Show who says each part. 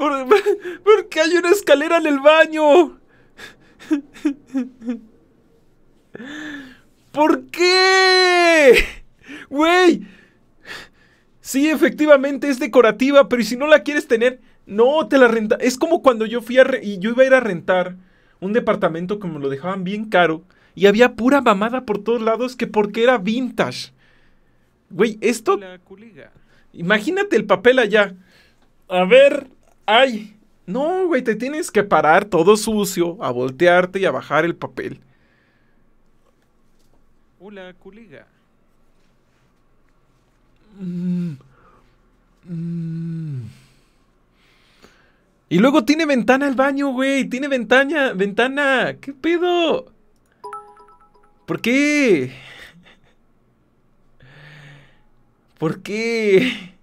Speaker 1: ¿Por, qué hay una escalera en el baño? ¿Por qué? Güey. Sí, efectivamente es decorativa, pero ¿y si no la quieres tener? No, te la renta. Es como cuando yo fui a... y yo iba a ir a rentar un departamento que me lo dejaban bien caro. Y había pura mamada por todos lados que porque era vintage. Güey, esto... Imagínate el papel allá. A ver, ay. No, güey, te tienes que parar todo sucio, a voltearte y a bajar el papel.
Speaker 2: Hola, colega.
Speaker 1: Mm. Mm. Y luego tiene ventana el baño, güey. Tiene ventana, ventana. ¿Qué pedo? ¿Por qué? ¿Por qué?